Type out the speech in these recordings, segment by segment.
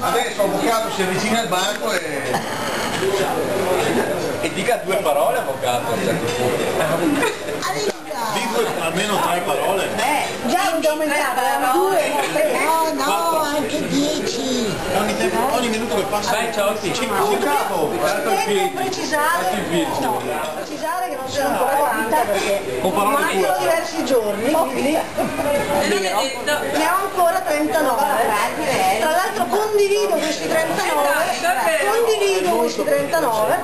Adesso avvocato si avvicina al banco e... E dica due parole avvocato a un certo punto. Dico almeno tre parole. Già non aumentare, erano due, no. No, no, anche 10. Ogni, tempo, ogni minuto che passa... Dai, ciao, sì. Avvocato! Devo precisare, no, precisare che non sono ancora 40 perché Con parole mancano diversi giorni, quindi è detto. ne ho ancora 39. Tra l'altro condivido questi 39, condivido questi 39,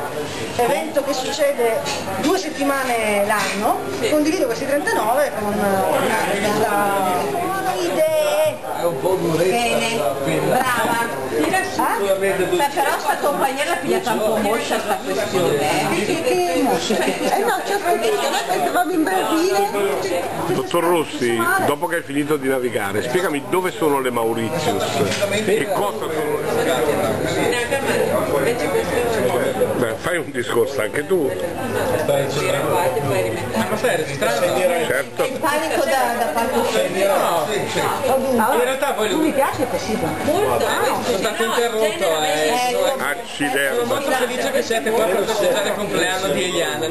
evento che succede due settimane l'anno, condivido questi 39 con questa idee. Un po' durezza. Bene, brava. Beh, però sta compagnia l'ha pigliata un po' moscia sta questione. eh. Eh no, ci ho capito, noi pensavamo in Brasile. Dottor Rossi, dopo che hai finito di navigare, spiegami dove sono le Mauritius e cosa sono le Neanche a me. Invece questo Beh, fai un discorso anche tu, poi rimettere. Ma lo stai registrando? certo. Il panico da, da palcoscenico. No, in realtà poi Tu mi piace così? Molto, sono stato interrotto e sono, sono Accidenti. molto felice che siete qua per festeggiare il compleanno di Eliana.